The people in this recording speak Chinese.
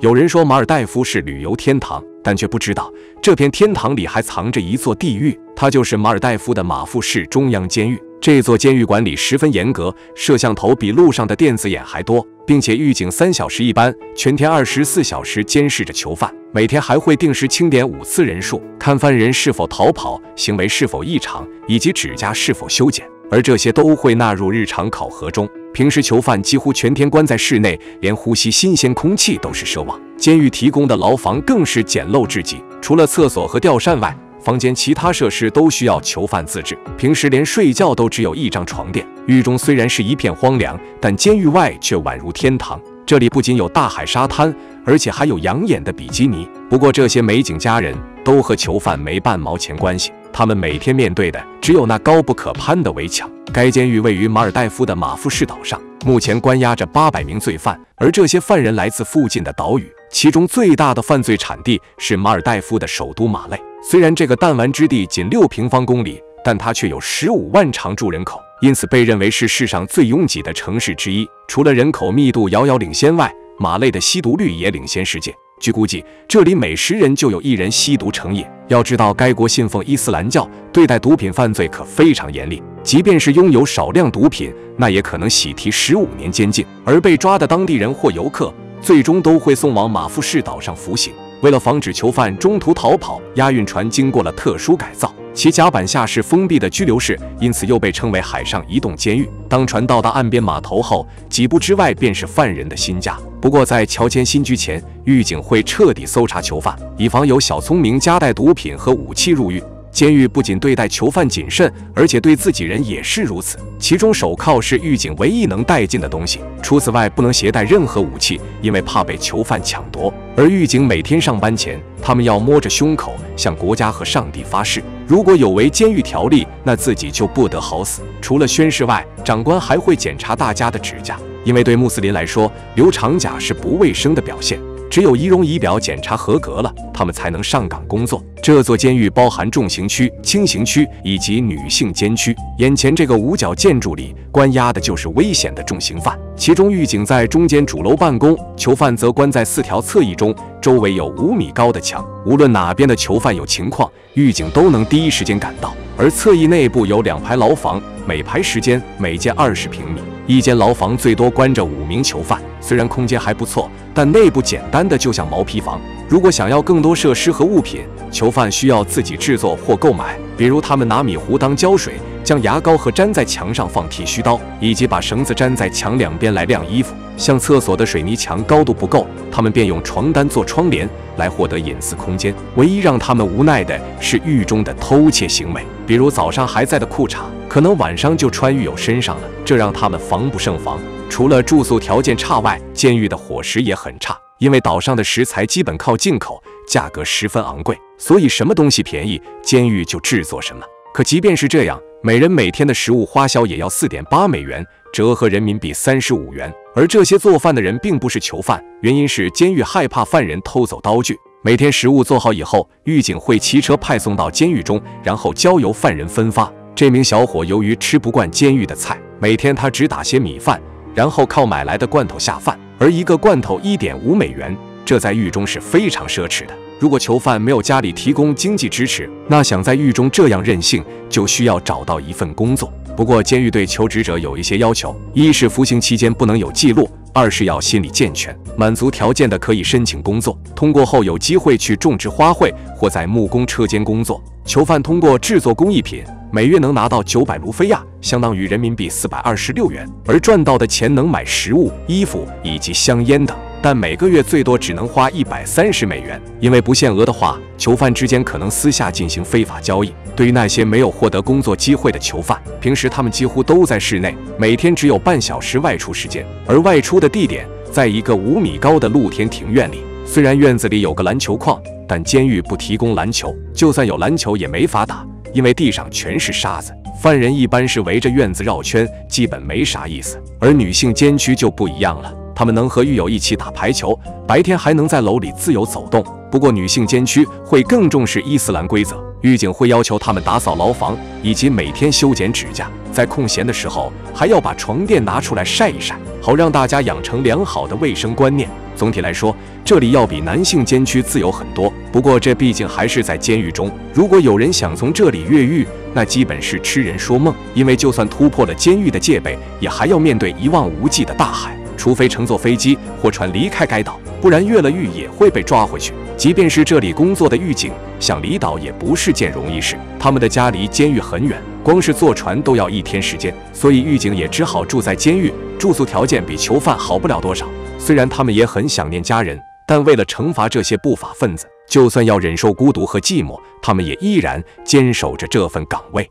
有人说马尔代夫是旅游天堂，但却不知道这片天堂里还藏着一座地狱，它就是马尔代夫的马富市中央监狱。这座监狱管理十分严格，摄像头比路上的电子眼还多，并且狱警三小时一班，全天二十四小时监视着囚犯，每天还会定时清点五次人数，看犯人是否逃跑、行为是否异常，以及指甲是否修剪，而这些都会纳入日常考核中。平时囚犯几乎全天关在室内，连呼吸新鲜空气都是奢望。监狱提供的牢房更是简陋至极，除了厕所和吊扇外。房间其他设施都需要囚犯自制，平时连睡觉都只有一张床垫。狱中虽然是一片荒凉，但监狱外却宛如天堂。这里不仅有大海沙滩，而且还有养眼的比基尼。不过这些美景佳人都和囚犯没半毛钱关系，他们每天面对的只有那高不可攀的围墙。该监狱位于马尔代夫的马夫士岛上，目前关押着八百名罪犯，而这些犯人来自附近的岛屿。其中最大的犯罪产地是马尔代夫的首都马累。虽然这个弹丸之地仅六平方公里，但它却有十五万常住人口，因此被认为是世上最拥挤的城市之一。除了人口密度遥遥领先外，马累的吸毒率也领先世界。据估计，这里每十人就有一人吸毒成瘾。要知道，该国信奉伊斯兰教，对待毒品犯罪可非常严厉，即便是拥有少量毒品，那也可能喜提十五年监禁。而被抓的当地人或游客。最终都会送往马富士岛上服刑。为了防止囚犯中途逃跑，押运船经过了特殊改造，其甲板下是封闭的拘留室，因此又被称为海上移动监狱。当船到达岸边码头后，几步之外便是犯人的新家。不过在乔迁新居前，狱警会彻底搜查囚犯，以防有小聪明夹带毒品和武器入狱。监狱不仅对待囚犯谨慎，而且对自己人也是如此。其中手铐是狱警唯一能带进的东西，除此外不能携带任何武器，因为怕被囚犯抢夺。而狱警每天上班前，他们要摸着胸口向国家和上帝发誓，如果有违监狱条例，那自己就不得好死。除了宣誓外，长官还会检查大家的指甲，因为对穆斯林来说，留长甲是不卫生的表现。只有仪容仪表检查合格了，他们才能上岗工作。这座监狱包含重刑区、轻刑区以及女性监区。眼前这个五角建筑里关押的就是危险的重刑犯，其中狱。警在中间主楼办公，囚犯则关在四条侧翼中，周围有五米高的墙。无论哪边的囚犯有情况，狱。警都能第一时间赶到。而侧翼内部有两排牢房，每排时间每间二十平米。一间牢房最多关着五名囚犯，虽然空间还不错，但内部简单的就像毛坯房。如果想要更多设施和物品，囚犯需要自己制作或购买。比如，他们拿米糊当胶水，将牙膏和粘在墙上放剃须刀，以及把绳子粘在墙两边来晾衣服。像厕所的水泥墙高度不够，他们便用床单做窗帘来获得隐私空间。唯一让他们无奈的是狱中的偷窃行为，比如早上还在的裤衩。可能晚上就穿狱友身上了，这让他们防不胜防。除了住宿条件差外，监狱的伙食也很差，因为岛上的食材基本靠进口，价格十分昂贵，所以什么东西便宜，监狱就制作什么。可即便是这样，每人每天的食物花销也要四点八美元，折合人民币三十五元。而这些做饭的人并不是囚犯，原因是监狱害怕犯人偷走刀具。每天食物做好以后，狱警会骑车派送到监狱中，然后交由犯人分发。这名小伙由于吃不惯监狱的菜，每天他只打些米饭，然后靠买来的罐头下饭。而一个罐头一点五美元，这在狱中是非常奢侈的。如果囚犯没有家里提供经济支持，那想在狱中这样任性，就需要找到一份工作。不过，监狱对求职者有一些要求：一是服刑期间不能有记录；二是要心理健全。满足条件的可以申请工作，通过后有机会去种植花卉或在木工车间工作。囚犯通过制作工艺品。每月能拿到九百卢菲亚，相当于人民币四百二十六元，而赚到的钱能买食物、衣服以及香烟等。但每个月最多只能花一百三十美元，因为不限额的话，囚犯之间可能私下进行非法交易。对于那些没有获得工作机会的囚犯，平时他们几乎都在室内，每天只有半小时外出时间，而外出的地点在一个五米高的露天庭院里。虽然院子里有个篮球框，但监狱不提供篮球，就算有篮球也没法打。因为地上全是沙子，犯人一般是围着院子绕圈，基本没啥意思。而女性监区就不一样了，他们能和狱友一起打排球，白天还能在楼里自由走动。不过女性监区会更重视伊斯兰规则，狱警会要求他们打扫牢房，以及每天修剪指甲，在空闲的时候还要把床垫拿出来晒一晒，好让大家养成良好的卫生观念。总体来说，这里要比男性监区自由很多。不过这毕竟还是在监狱中，如果有人想从这里越狱，那基本是痴人说梦。因为就算突破了监狱的戒备，也还要面对一望无际的大海，除非乘坐飞机或船离开该岛，不然越了狱也会被抓回去。即便是这里工作的狱警，想离岛也不是件容易事。他们的家离监狱很远，光是坐船都要一天时间，所以狱警也只好住在监狱，住宿条件比囚犯好不了多少。虽然他们也很想念家人，但为了惩罚这些不法分子，就算要忍受孤独和寂寞，他们也依然坚守着这份岗位。